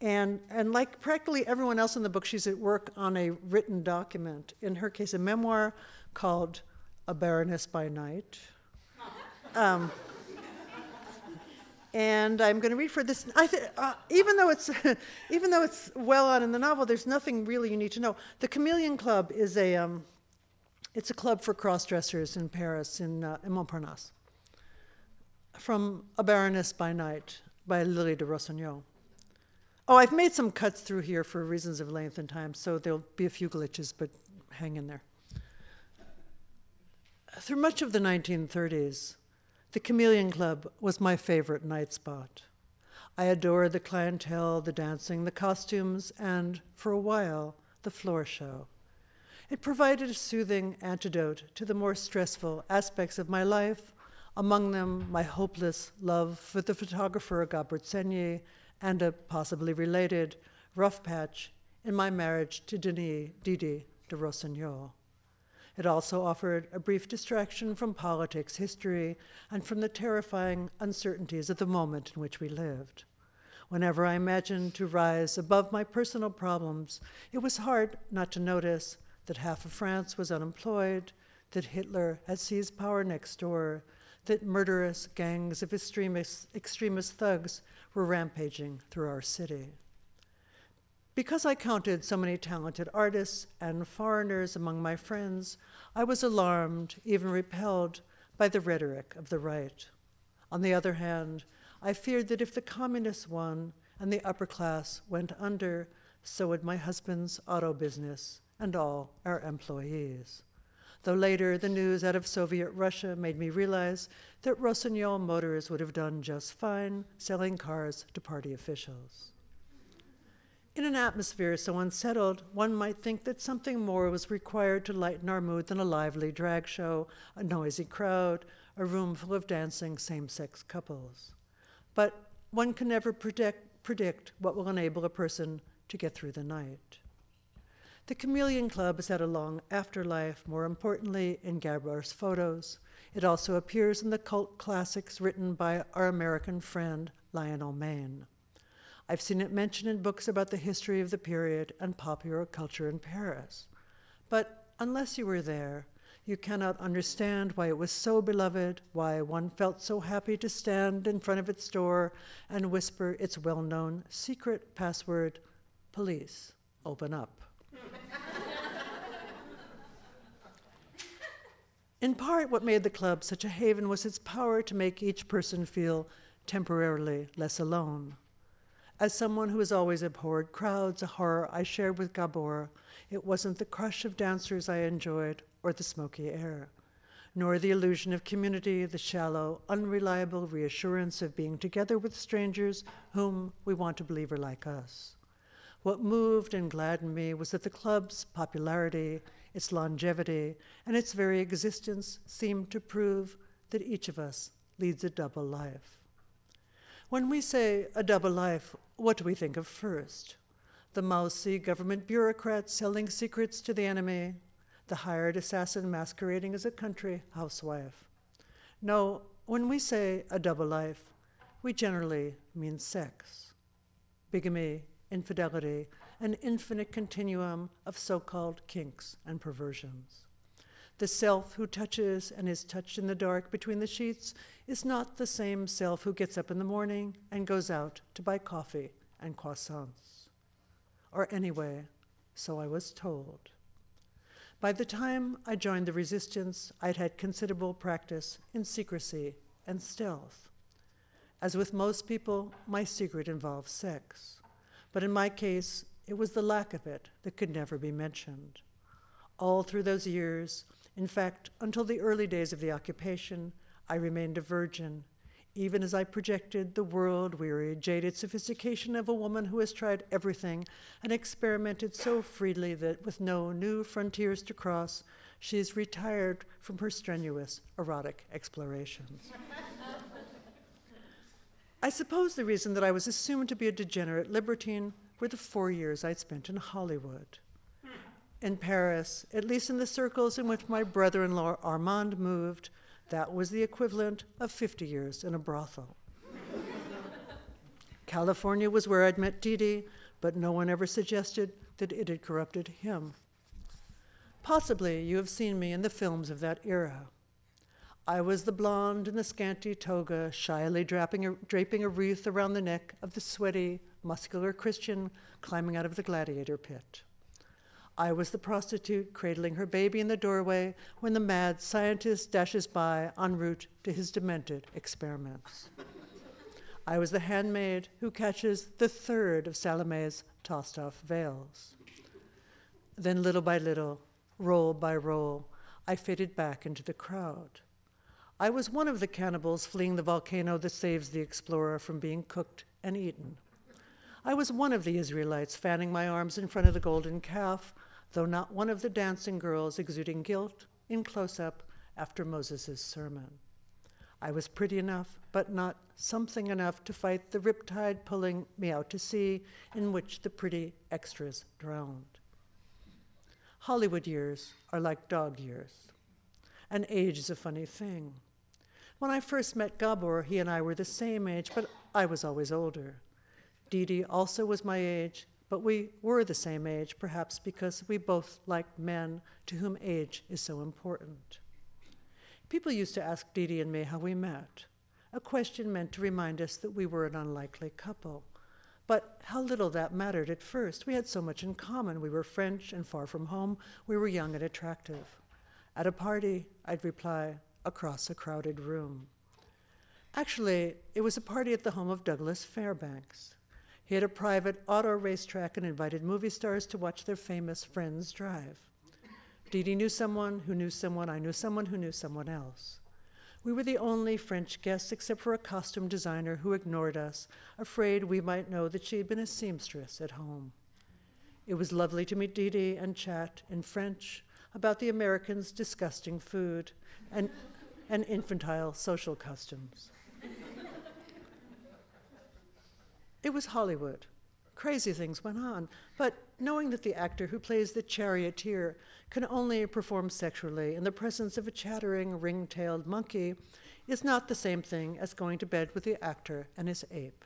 And, and like practically everyone else in the book, she's at work on a written document. In her case, a memoir called A Baroness by Night. Um, and I'm going to read for this. Th- uh, even though it's even though it's well on in the novel, there's nothing really you need to know. The Chameleon Club is a um, It's a club for cross dressers in Paris, in, uh, in Montparnasse. From A Baroness by Night by Lily de Rossignol. Oh, I've made some cuts through here for reasons of length and time, so there'll be a few glitches, but hang in there. Through much of the 1930s, the Chameleon Club was my favorite night spot. I adored the clientele, the dancing, the costumes, and, for a while, the floor show. It provided a soothing antidote to the more stressful aspects of my life, among them my hopeless love for the photographer Gabor Tsenyi and a possibly related rough patch in my marriage to Denis Didi de Rossignol. It also offered a brief distraction from politics, history, and from the terrifying uncertainties of the moment in which we lived. Whenever I imagined to rise above my personal problems, it was hard not to notice that half of France was unemployed, that Hitler had seized power next door, that murderous gangs of extremist, extremist thugs were rampaging through our city. Because I counted so many talented artists and foreigners among my friends, I was alarmed, even repelled, by the rhetoric of the right. On the other hand, I feared that if the communists won and the upper class went under, so would my husband's auto business and all our employees. Though later the news out of Soviet Russia made me realize that Rossignol Motors would have done just fine selling cars to party officials. In an atmosphere so unsettled, one might think that something more was required to lighten our mood than a lively drag show, a noisy crowd, a room full of dancing same sex couples. But one can never predict, predict what will enable a person to get through the night. The Chameleon Club has had a long afterlife, more importantly, in Gabor's photos. It also appears in the cult classics written by our American friend Lionel Maine. I've seen it mentioned in books about the history of the period and popular culture in Paris. But unless you were there, you cannot understand why it was so beloved, why one felt so happy to stand in front of its door and whisper its well known secret password Police, open up. in part, what made the club such a haven was its power to make each person feel temporarily less alone. As someone who has always abhorred crowds, a horror I shared with Gabor, it wasn't the crush of dancers I enjoyed or the smoky air, nor the illusion of community, the shallow, unreliable reassurance of being together with strangers whom we want to believe are like us. What moved and gladdened me was that the club's popularity, its longevity, and its very existence seemed to prove that each of us leads a double life. When we say a double life, what do we think of first? The mousy government bureaucrat selling secrets to the enemy, the hired assassin masquerading as a country housewife. No, when we say a double life, we generally mean sex, bigamy, infidelity, an infinite continuum of so called kinks and perversions. The self who touches and is touched in the dark between the sheets is not the same self who gets up in the morning and goes out to buy coffee and croissants. Or anyway, so I was told. By the time I joined the resistance, I'd had considerable practice in secrecy and stealth. As with most people, my secret involved sex. But in my case, it was the lack of it that could never be mentioned. All through those years, in fact, until the early days of the occupation, I remained a virgin, even as I projected the world weary, jaded sophistication of a woman who has tried everything and experimented so freely that, with no new frontiers to cross, she is retired from her strenuous erotic explorations. I suppose the reason that I was assumed to be a degenerate libertine were the four years I'd spent in Hollywood in Paris, at least in the circles in which my brother in law Armand moved, that was the equivalent of 50 years in a brothel. California was where I'd met Didi, but no one ever suggested that it had corrupted him. Possibly you have seen me in the films of that era. I was the blonde in the scanty toga, shyly a, draping a wreath around the neck of the sweaty, muscular Christian climbing out of the gladiator pit. I was the prostitute cradling her baby in the doorway when the mad scientist dashes by en route to his demented experiments. I was the handmaid who catches the third of Salome's tossed off veils. Then, little by little, roll by roll, I faded back into the crowd. I was one of the cannibals fleeing the volcano that saves the explorer from being cooked and eaten. I was one of the Israelites fanning my arms in front of the golden calf, though not one of the dancing girls exuding guilt in close up after Moses' sermon. I was pretty enough, but not something enough to fight the riptide pulling me out to sea, in which the pretty extras drowned. Hollywood years are like dog years, and age is a funny thing. When I first met Gabor, he and I were the same age, but I was always older. Didi also was my age, but we were the same age, perhaps because we both liked men to whom age is so important. People used to ask Didi and me how we met, a question meant to remind us that we were an unlikely couple. But how little that mattered at first. We had so much in common. We were French and far from home. We were young and attractive. At a party, I'd reply, across a crowded room. Actually, it was a party at the home of Douglas Fairbanks. He had a private auto racetrack and invited movie stars to watch their famous friends drive. Didi knew someone who knew someone, I knew someone who knew someone else. We were the only French guests except for a costume designer who ignored us, afraid we might know that she had been a seamstress at home. It was lovely to meet Didi and chat in French about the Americans' disgusting food and, and infantile social customs. It was Hollywood. Crazy things went on, but knowing that the actor who plays the charioteer can only perform sexually in the presence of a chattering, ring tailed monkey is not the same thing as going to bed with the actor and his ape.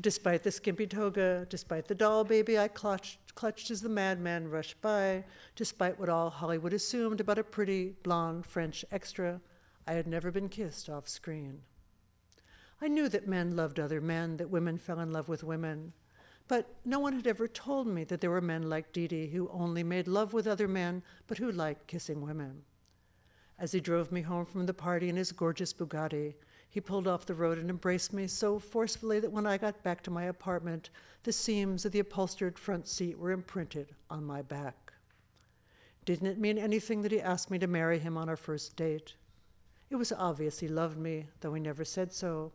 despite the skimpy toga, despite the doll baby I clutched, clutched as the madman rushed by, despite what all Hollywood assumed about a pretty, blonde French extra, I had never been kissed off screen. I knew that men loved other men, that women fell in love with women. But no one had ever told me that there were men like Didi who only made love with other men, but who liked kissing women. As he drove me home from the party in his gorgeous Bugatti, he pulled off the road and embraced me so forcefully that when I got back to my apartment, the seams of the upholstered front seat were imprinted on my back. Didn't it mean anything that he asked me to marry him on our first date? It was obvious he loved me, though he never said so.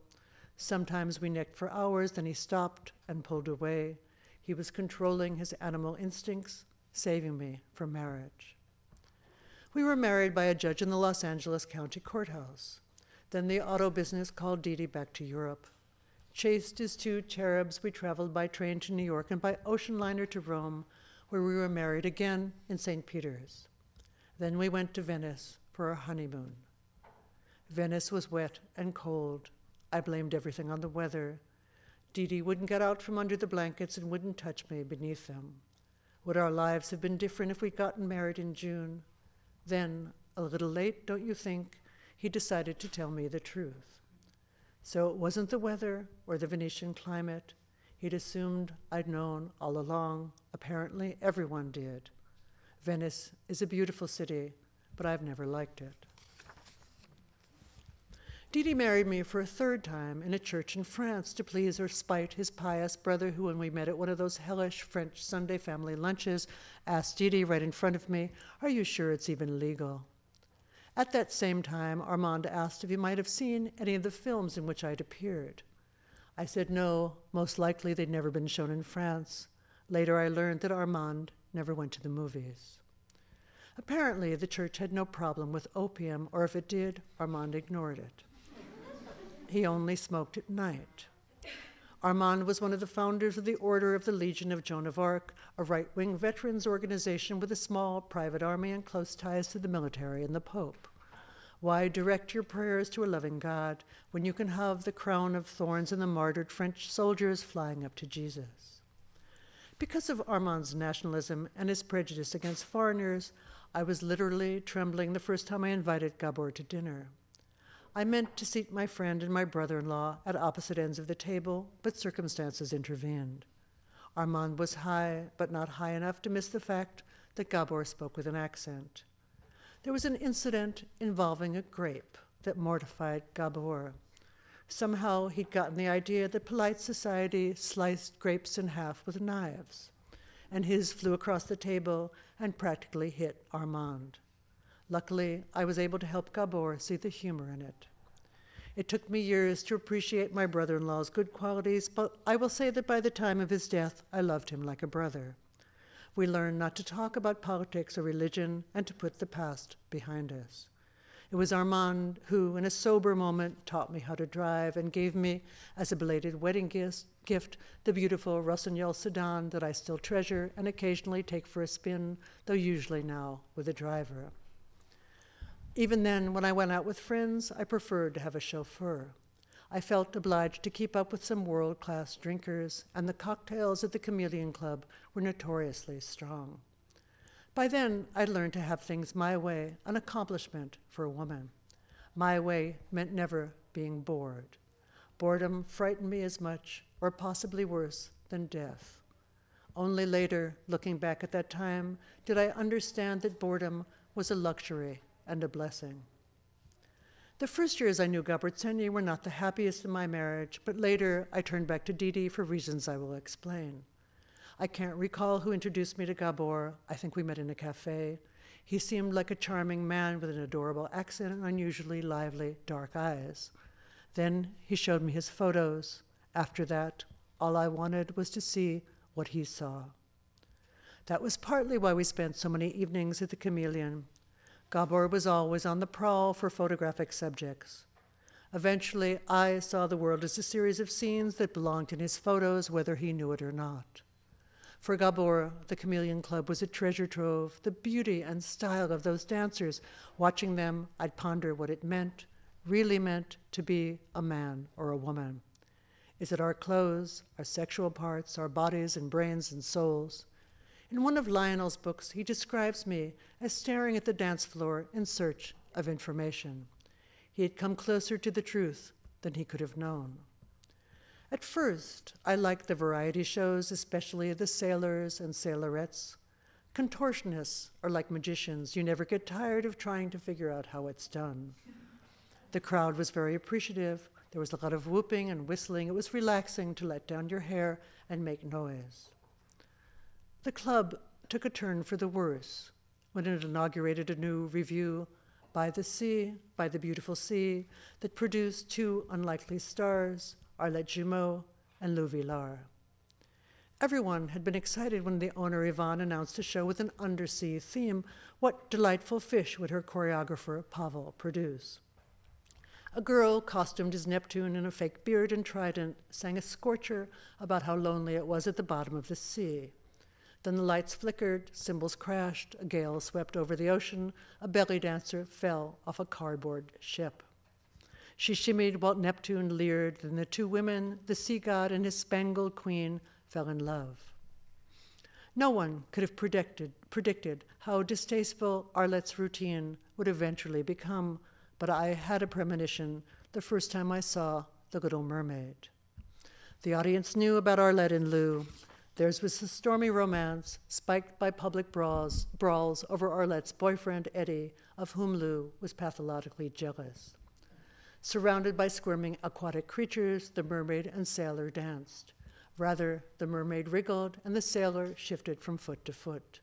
Sometimes we necked for hours, then he stopped and pulled away. He was controlling his animal instincts, saving me from marriage. We were married by a judge in the Los Angeles County Courthouse. Then the auto business called Didi back to Europe. Chaste as two cherubs, we traveled by train to New York and by ocean liner to Rome, where we were married again in St. Peter's. Then we went to Venice for our honeymoon. Venice was wet and cold I blamed everything on the weather. Didi wouldn't get out from under the blankets and wouldn't touch me beneath them. Would our lives have been different if we'd gotten married in June? Then, a little late, don't you think, he decided to tell me the truth. So it wasn't the weather or the Venetian climate. He'd assumed I'd known all along. Apparently, everyone did. Venice is a beautiful city, but I've never liked it. Didi married me for a third time in a church in France to please or spite his pious brother, who, when we met at one of those hellish French Sunday family lunches, asked Didi right in front of me, Are you sure it's even legal? At that same time, Armand asked if he might have seen any of the films in which I'd appeared. I said no, most likely they'd never been shown in France. Later, I learned that Armand never went to the movies. Apparently, the church had no problem with opium, or if it did, Armand ignored it he only smoked at night. Armand was one of the founders of the Order of the Legion of Joan of Arc, a right wing veterans organization with a small private army and close ties to the military and the Pope. Why direct your prayers to a loving God when you can have the crown of thorns and the martyred French soldiers flying up to Jesus? Because of Armand's nationalism and his prejudice against foreigners, I was literally trembling the first time I invited Gabor to dinner. I meant to seat my friend and my brother in law at opposite ends of the table, but circumstances intervened. Armand was high, but not high enough to miss the fact that Gabor spoke with an accent. There was an incident involving a grape that mortified Gabor. Somehow he'd gotten the idea that polite society sliced grapes in half with knives, and his flew across the table and practically hit Armand. Luckily, I was able to help Gabor see the humor in it. It took me years to appreciate my brother in law's good qualities, but I will say that by the time of his death, I loved him like a brother. We learned not to talk about politics or religion and to put the past behind us. It was Armand who, in a sober moment, taught me how to drive and gave me, as a belated wedding gift, the beautiful Rossignol sedan that I still treasure and occasionally take for a spin, though usually now with a driver. Even then, when I went out with friends, I preferred to have a chauffeur. I felt obliged to keep up with some world class drinkers, and the cocktails at the Chameleon Club were notoriously strong. By then, I'd learned to have things my way, an accomplishment for a woman. My way meant never being bored. Boredom frightened me as much, or possibly worse, than death. Only later, looking back at that time, did I understand that boredom was a luxury and a blessing. The first years I knew Gabor Tsenyi were not the happiest in my marriage, but later I turned back to Didi for reasons I will explain. I can't recall who introduced me to Gabor. I think we met in a cafe. He seemed like a charming man with an adorable accent and unusually lively dark eyes. Then he showed me his photos. After that, all I wanted was to see what he saw. That was partly why we spent so many evenings at the Chameleon. Gabor was always on the prowl for photographic subjects. Eventually, I saw the world as a series of scenes that belonged in his photos, whether he knew it or not. For Gabor, the Chameleon Club was a treasure trove. The beauty and style of those dancers, watching them, I'd ponder what it meant, really meant, to be a man or a woman. Is it our clothes, our sexual parts, our bodies and brains and souls? In one of Lionel's books, he describes me as staring at the dance floor in search of information. He had come closer to the truth than he could have known. At first, I liked the variety shows, especially the sailors and sailorettes. Contortionists are like magicians. You never get tired of trying to figure out how it's done. The crowd was very appreciative. There was a lot of whooping and whistling. It was relaxing to let down your hair and make noise. The club took a turn for the worse when it inaugurated a new revue by the sea, by the beautiful sea, that produced two unlikely stars, Arlette Jumeau and Lou Villars. Everyone had been excited when the owner Yvonne announced a show with an undersea theme. What delightful fish would her choreographer Pavel produce? A girl costumed as Neptune in a fake beard and trident sang a scorcher about how lonely it was at the bottom of the sea. Then the lights flickered, cymbals crashed, a gale swept over the ocean, a belly dancer fell off a cardboard ship. She shimmied while Neptune leered, then the two women, the sea god and his spangled queen, fell in love. No one could have predicted, predicted how distasteful Arlette's routine would eventually become, but I had a premonition the first time I saw The Little Mermaid. The audience knew about Arlette and Lou. Theirs was a stormy romance, spiked by public brawls, brawls over Arlette's boyfriend, Eddie, of whom Lou was pathologically jealous. Surrounded by squirming aquatic creatures, the mermaid and sailor danced. Rather, the mermaid wriggled and the sailor shifted from foot to foot.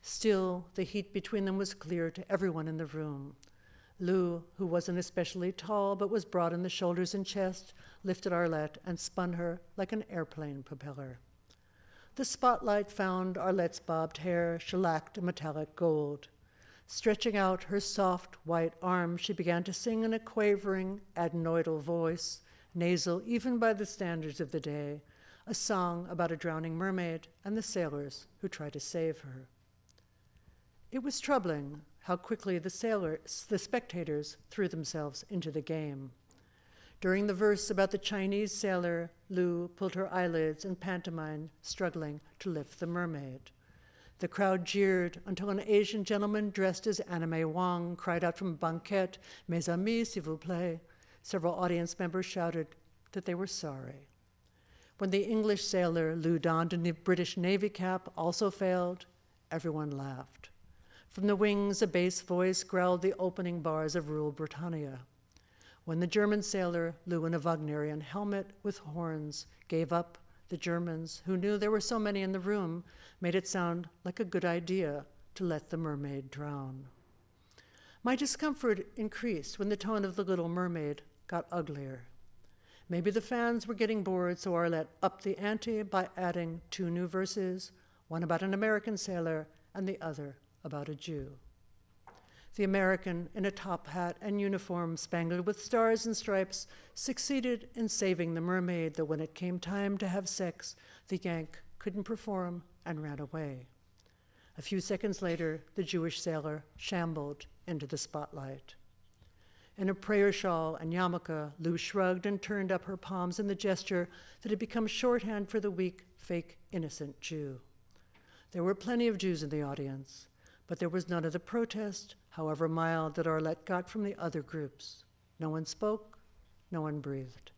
Still, the heat between them was clear to everyone in the room. Lou, who wasn't especially tall but was broad in the shoulders and chest, lifted Arlette and spun her like an airplane propeller. The spotlight found Arlette's bobbed hair, shellacked a metallic gold. Stretching out her soft white arms, she began to sing in a quavering, adenoidal voice, nasal even by the standards of the day, a song about a drowning mermaid and the sailors who try to save her. It was troubling how quickly the sailors, the spectators, threw themselves into the game. During the verse about the Chinese sailor, Lou pulled her eyelids and pantomimed, struggling to lift the mermaid. The crowd jeered until an Asian gentleman dressed as Anna May Wong cried out from a banquette, Mes amis, s'il vous plaît. Several audience members shouted that they were sorry. When the English sailor Lou donned a British Navy cap also failed, everyone laughed. From the wings, a bass voice growled the opening bars of Rule Britannia. When the German sailor Lou in a Wagnerian helmet with horns gave up, the Germans, who knew there were so many in the room, made it sound like a good idea to let the mermaid drown. My discomfort increased when the tone of the little mermaid got uglier. Maybe the fans were getting bored, so Arlette upped the ante by adding two new verses, one about an American sailor and the other about a Jew. The American, in a top hat and uniform spangled with stars and stripes, succeeded in saving the mermaid, though when it came time to have sex, the Yank couldn't perform and ran away. A few seconds later, the Jewish sailor shambled into the spotlight. In a prayer shawl and yarmulke, Lou shrugged and turned up her palms in the gesture that had become shorthand for the weak, fake, innocent Jew. There were plenty of Jews in the audience, but there was none of the protest, however mild, that Arlette got from the other groups. No one spoke, no one breathed.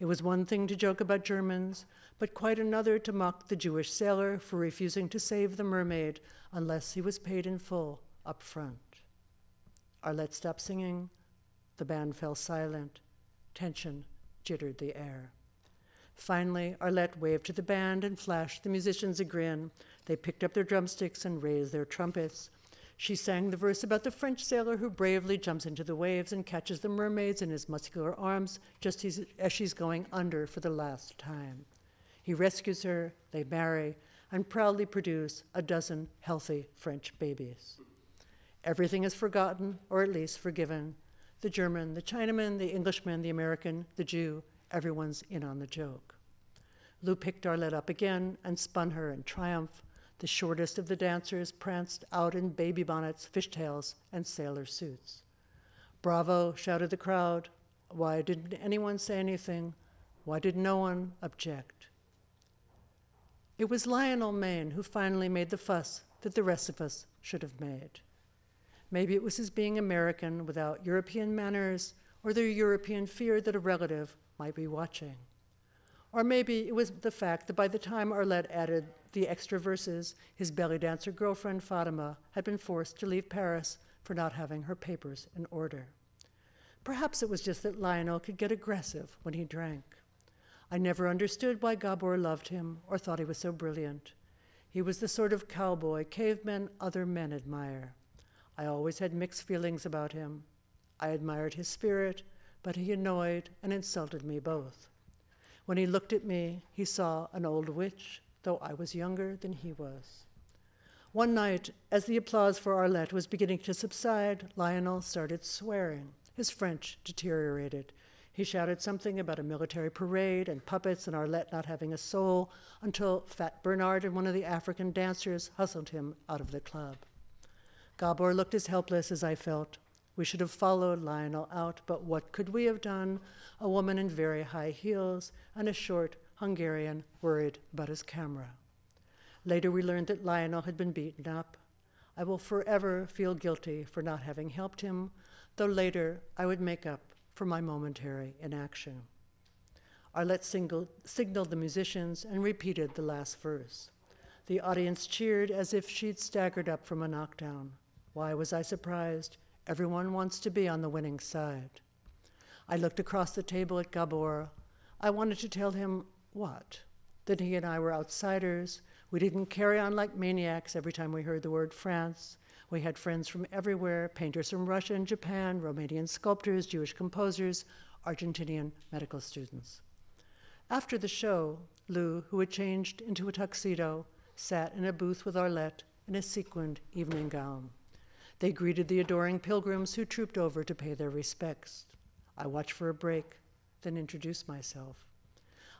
It was one thing to joke about Germans, but quite another to mock the Jewish sailor for refusing to save the mermaid unless he was paid in full up front. Arlette stopped singing, the band fell silent. Tension jittered the air. Finally, Arlette waved to the band and flashed the musicians a grin. They picked up their drumsticks and raised their trumpets. She sang the verse about the French sailor who bravely jumps into the waves and catches the mermaids in his muscular arms just as, as she's going under for the last time. He rescues her, they marry, and proudly produce a dozen healthy French babies. Everything is forgotten, or at least forgiven, the German, the Chinaman, the Englishman, the American, the Jew, everyone's in on the joke. Lou picked Arlette up again and spun her in triumph. The shortest of the dancers pranced out in baby bonnets, fishtails, and sailor suits. Bravo, shouted the crowd. Why didn't anyone say anything? Why did no one object? It was Lionel Maine who finally made the fuss that the rest of us should have made. Maybe it was his being American without European manners or the European fear that a relative might be watching. Or maybe it was the fact that by the time Arlette added the extra verses, his belly dancer girlfriend Fatima had been forced to leave Paris for not having her papers in order. Perhaps it was just that Lionel could get aggressive when he drank. I never understood why Gabor loved him or thought he was so brilliant. He was the sort of cowboy cavemen other men admire. I always had mixed feelings about him. I admired his spirit, but he annoyed and insulted me both. When he looked at me, he saw an old witch, though I was younger than he was. One night, as the applause for Arlette was beginning to subside, Lionel started swearing. His French deteriorated. He shouted something about a military parade and puppets and Arlette not having a soul until Fat Bernard and one of the African dancers hustled him out of the club. Gabor looked as helpless as I felt. We should have followed Lionel out, but what could we have done? A woman in very high heels and a short Hungarian worried about his camera. Later, we learned that Lionel had been beaten up. I will forever feel guilty for not having helped him, though later I would make up for my momentary inaction. Arlette singled, signaled the musicians and repeated the last verse. The audience cheered as if she'd staggered up from a knockdown. Why was I surprised? Everyone wants to be on the winning side. I looked across the table at Gabor. I wanted to tell him what? That he and I were outsiders. We didn't carry on like maniacs every time we heard the word France. We had friends from everywhere painters from Russia and Japan, Romanian sculptors, Jewish composers, Argentinian medical students. After the show, Lou, who had changed into a tuxedo, sat in a booth with Arlette in a sequined evening gown. They greeted the adoring pilgrims who trooped over to pay their respects. I watched for a break, then introduced myself.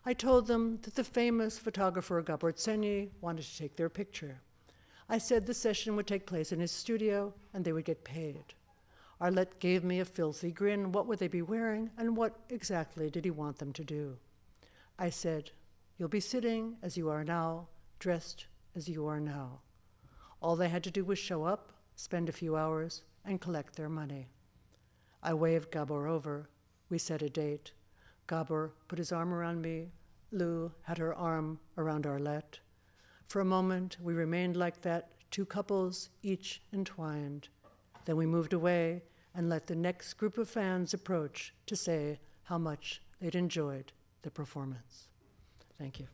I told them that the famous photographer Gabor Tsenyi wanted to take their picture. I said the session would take place in his studio and they would get paid. Arlette gave me a filthy grin. What would they be wearing, and what exactly did he want them to do? I said, You'll be sitting as you are now, dressed as you are now. All they had to do was show up, spend a few hours, and collect their money. I waved Gabor over. We set a date. Gabor put his arm around me, Lou had her arm around Arlette. For a moment, we remained like that, two couples, each entwined. Then we moved away and let the next group of fans approach to say how much they'd enjoyed the performance. Thank you.